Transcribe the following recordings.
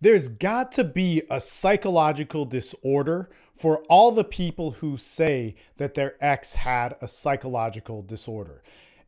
There's got to be a psychological disorder for all the people who say that their ex had a psychological disorder.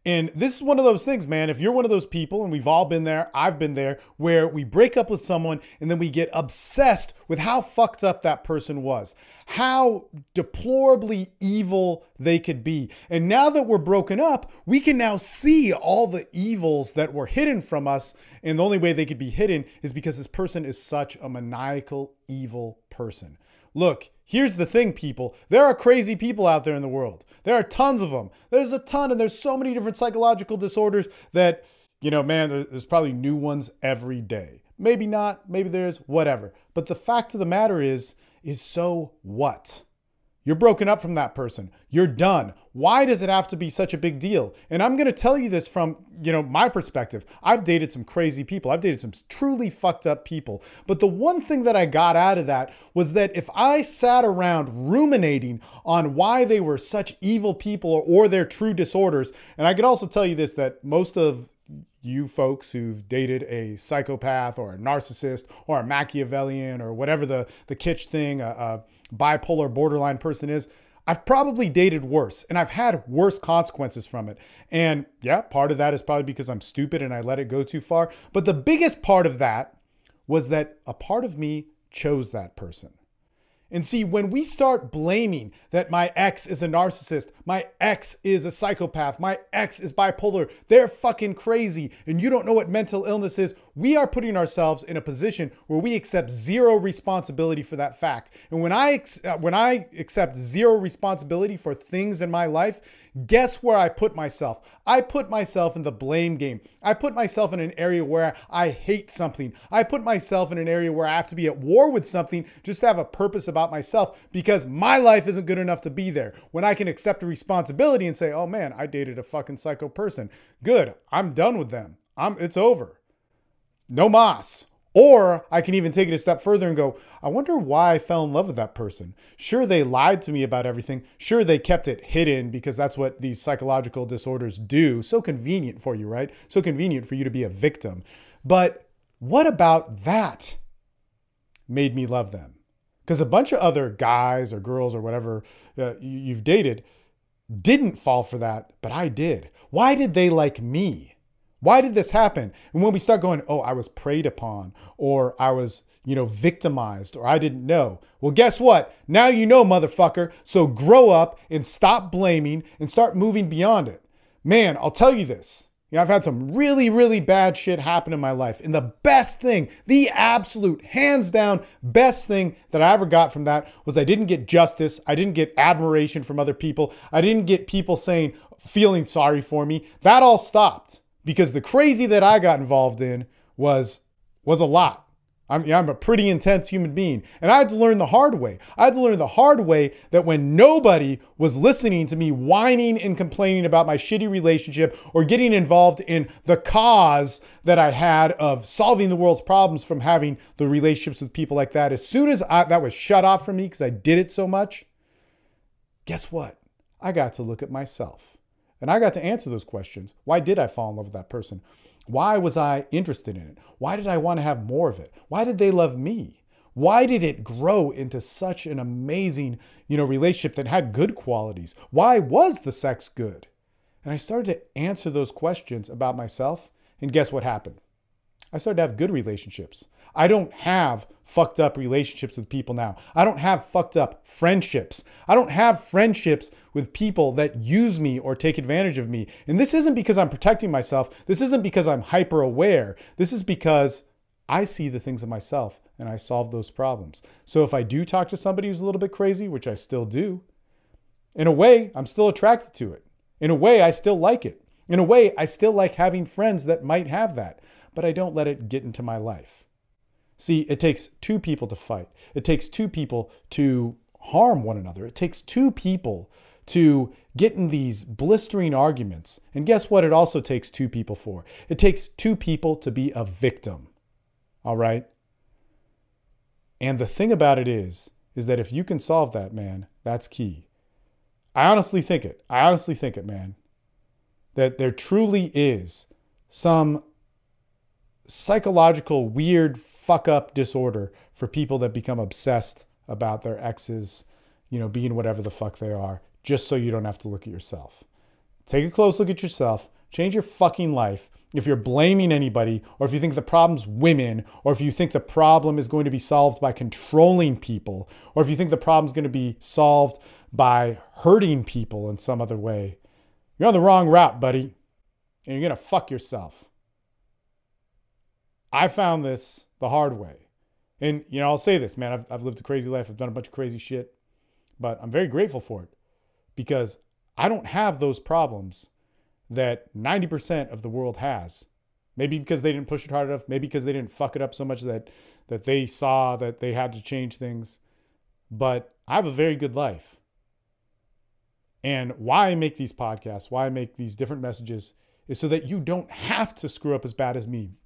And this is one of those things, man. If you're one of those people, and we've all been there, I've been there, where we break up with someone and then we get obsessed with how fucked up that person was, how deplorably evil they could be. And now that we're broken up, we can now see all the evils that were hidden from us. And the only way they could be hidden is because this person is such a maniacal, evil person. Look, here's the thing, people. There are crazy people out there in the world. There are tons of them. There's a ton, and there's so many different psychological disorders that, you know, man, there's probably new ones every day. Maybe not, maybe there's, whatever. But the fact of the matter is, is so what? You're broken up from that person. You're done. Why does it have to be such a big deal? And I'm going to tell you this from, you know, my perspective. I've dated some crazy people. I've dated some truly fucked up people. But the one thing that I got out of that was that if I sat around ruminating on why they were such evil people or, or their true disorders, and I could also tell you this that most of you folks who've dated a psychopath or a narcissist or a Machiavellian or whatever the, the kitsch thing, a, a bipolar borderline person is, I've probably dated worse and I've had worse consequences from it. And yeah, part of that is probably because I'm stupid and I let it go too far. But the biggest part of that was that a part of me chose that person. And see, when we start blaming that my ex is a narcissist, my ex is a psychopath, my ex is bipolar, they're fucking crazy, and you don't know what mental illness is, we are putting ourselves in a position where we accept zero responsibility for that fact. And when I uh, when I accept zero responsibility for things in my life, guess where I put myself? I put myself in the blame game. I put myself in an area where I hate something. I put myself in an area where I have to be at war with something just to have a purpose about myself because my life isn't good enough to be there. When I can accept a responsibility and say, "Oh man, I dated a fucking psycho person. Good. I'm done with them. I'm it's over." No mas. Or I can even take it a step further and go, I wonder why I fell in love with that person. Sure, they lied to me about everything. Sure, they kept it hidden because that's what these psychological disorders do. So convenient for you, right? So convenient for you to be a victim. But what about that made me love them? Because a bunch of other guys or girls or whatever uh, you've dated didn't fall for that, but I did. Why did they like me? Why did this happen? And when we start going, oh, I was preyed upon, or I was, you know, victimized, or I didn't know. Well, guess what? Now you know, motherfucker. So grow up and stop blaming and start moving beyond it. Man, I'll tell you this. You know, I've had some really, really bad shit happen in my life. And the best thing, the absolute hands down best thing that I ever got from that was I didn't get justice. I didn't get admiration from other people. I didn't get people saying, feeling sorry for me. That all stopped because the crazy that I got involved in was was a lot. I'm, I'm a pretty intense human being. And I had to learn the hard way. I had to learn the hard way that when nobody was listening to me whining and complaining about my shitty relationship or getting involved in the cause that I had of solving the world's problems from having the relationships with people like that, as soon as I, that was shut off from me because I did it so much, guess what? I got to look at myself. And I got to answer those questions. Why did I fall in love with that person? Why was I interested in it? Why did I want to have more of it? Why did they love me? Why did it grow into such an amazing, you know, relationship that had good qualities? Why was the sex good? And I started to answer those questions about myself, and guess what happened? I started to have good relationships. I don't have fucked up relationships with people now. I don't have fucked up friendships. I don't have friendships with people that use me or take advantage of me. And this isn't because I'm protecting myself. This isn't because I'm hyper aware. This is because I see the things in myself and I solve those problems. So if I do talk to somebody who's a little bit crazy, which I still do, in a way, I'm still attracted to it. In a way, I still like it. In a way, I still like having friends that might have that but I don't let it get into my life. See, it takes two people to fight. It takes two people to harm one another. It takes two people to get in these blistering arguments. And guess what? It also takes two people for. It takes two people to be a victim. All right? And the thing about it is, is that if you can solve that, man, that's key. I honestly think it. I honestly think it, man. That there truly is some psychological, weird, fuck up disorder for people that become obsessed about their exes, you know, being whatever the fuck they are, just so you don't have to look at yourself. Take a close look at yourself, change your fucking life. If you're blaming anybody, or if you think the problem's women, or if you think the problem is going to be solved by controlling people, or if you think the problem's going to be solved by hurting people in some other way, you're on the wrong route, buddy. And you're going to fuck yourself. I found this the hard way. And, you know, I'll say this, man, I've, I've lived a crazy life. I've done a bunch of crazy shit, but I'm very grateful for it because I don't have those problems that 90% of the world has. Maybe because they didn't push it hard enough, maybe because they didn't fuck it up so much that that they saw that they had to change things. But I have a very good life. And why I make these podcasts, why I make these different messages is so that you don't have to screw up as bad as me.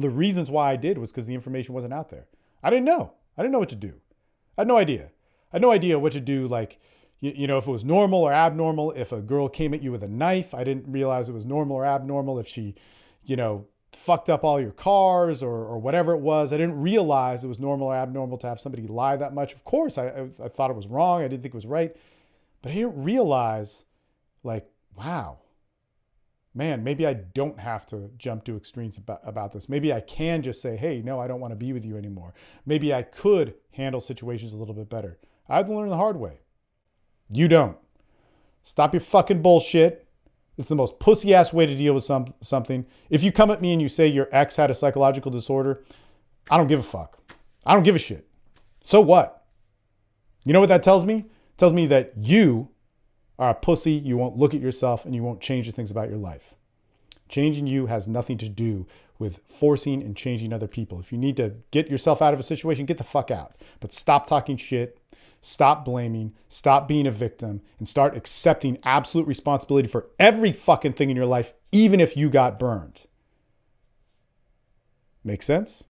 The reasons why I did was because the information wasn't out there. I didn't know. I didn't know what to do. I had no idea. I had no idea what to do. Like, you, you know, if it was normal or abnormal. If a girl came at you with a knife, I didn't realize it was normal or abnormal. If she, you know, fucked up all your cars or, or whatever it was, I didn't realize it was normal or abnormal to have somebody lie that much. Of course, I, I, I thought it was wrong. I didn't think it was right. But I didn't realize, like, wow, man, maybe I don't have to jump to extremes about, about this. Maybe I can just say, hey, no, I don't want to be with you anymore. Maybe I could handle situations a little bit better. I had to learn the hard way. You don't. Stop your fucking bullshit. It's the most pussy ass way to deal with some, something. If you come at me and you say your ex had a psychological disorder, I don't give a fuck. I don't give a shit. So what? You know what that tells me? It tells me that you are a pussy, you won't look at yourself, and you won't change the things about your life. Changing you has nothing to do with forcing and changing other people. If you need to get yourself out of a situation, get the fuck out. But stop talking shit, stop blaming, stop being a victim, and start accepting absolute responsibility for every fucking thing in your life, even if you got burned. Make sense?